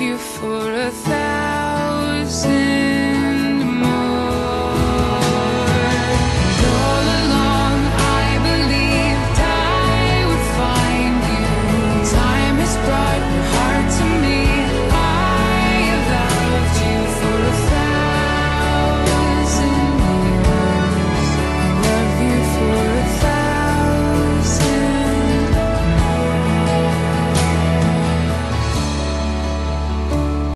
you for a thousand.